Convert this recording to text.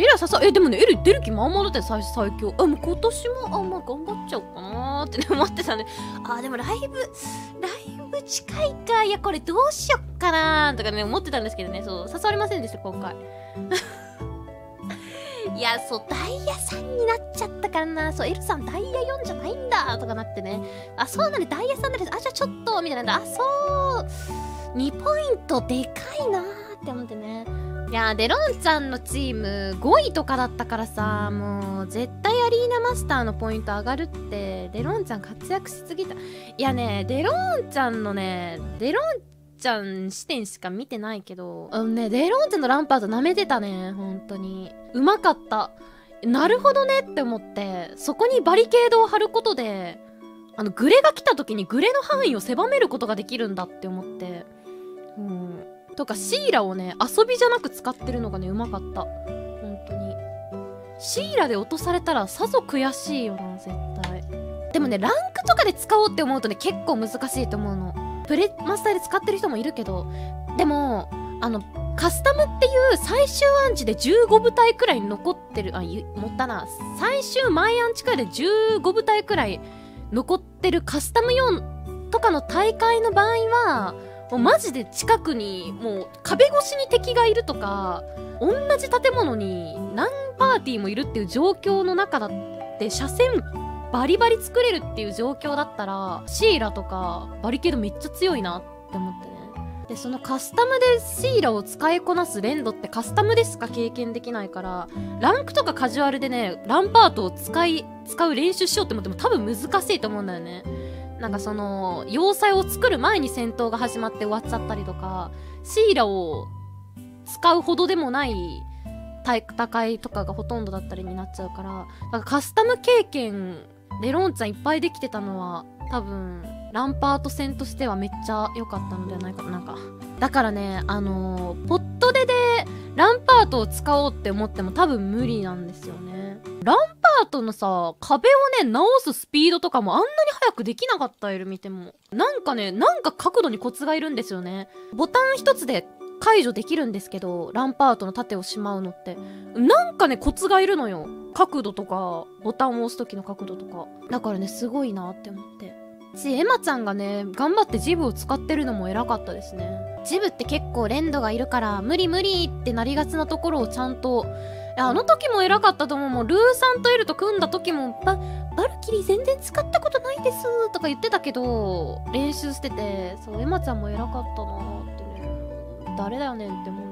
エラささえでもねエル出る気満々だって最最強。あもう今年もあまあ頑張っちゃおうかなーってね思ってたね。あでもライブライブ近いか。いやこれどうしよっかなー。とかね思ってたんですけどね。そう誘われませんでした今回。いやそうダイヤさんになっちゃったからな。そうエルさんダイヤ4じゃないんだ。とかなってね。あそうなんでダイヤさんなんです。あじゃあちょっと。みたいな。あそう。2ポイントでかいなーって思ってね。いやデロンちゃんのチーム5位とかだったからさもう絶対アリーナマスターのポイント上がるってデロンちゃん活躍しすぎた。いやねデロンちゃんのねデロンちゃん視点しか見てないけどあのねデロンちゃんのランパート舐めてたね本当に。うまかった。なるほどねって思ってそこにバリケードを張ることであのグレが来た時にグレの範囲を狭めることができるんだって思って。うんとかシーラをね遊びじゃなく使ってるのがねうまかった。本当に。シーラで落とされたらさぞ悔しいよな絶対。でもねランクとかで使おうって思うとね結構難しいと思うの。プレマスターで使ってる人もいるけど。でもあのカスタムっていう最終アンチで15部隊くらい残ってる。あ持ったな。最終前アンチくらいで15部隊くらい残ってるカスタム4とかの大会の場合はもうマジで近くにもう壁越しに敵がいるとか同じ建物に何パーティーもいるっていう状況の中だって車線バリバリ作れるっていう状況だったらシーラとかバリケードめっちゃ強いなって思ってね。でそのカスタムでシーラを使いこなすレンドってカスタムでしか経験できないからランクとかカジュアルでねランパートを使い使う練習しようって思っても多分難しいと思うんだよね。なんかその要塞を作る前に戦闘が始まって終わっちゃったりとかシーラを使うほどでもない戦いとかがほとんどだったりになっちゃうからなんかカスタム経験レロンちゃんいっぱいできてたのは多分ランパート戦としてはめっちゃ良かったのではないかな。なんかだからねあのーポットででランパートを使おうって思っても多分無理なんですよね。ランートのさ壁をね直すスピードとかもあんなに早くできなかったエル見ても。なんかねなんか角度にコツがいるんですよね。ボタン一つで解除できるんですけどランパートの盾をしまうのって。なんかねコツがいるのよ。角度とかボタンを押す時の角度とか。だからねすごいなって思って。しエマちゃんがね頑張ってジブを使ってるのも偉かったですね。ジブって結構連動がいるから無理無理ってなりがちなところをちゃんとあの時も偉かったと思うもうルーさんとエルと組んだ時もババルキリー全然使ったことないですとか言ってたけど練習しててそうエマちゃんも偉かったなーってね誰だよねんって思う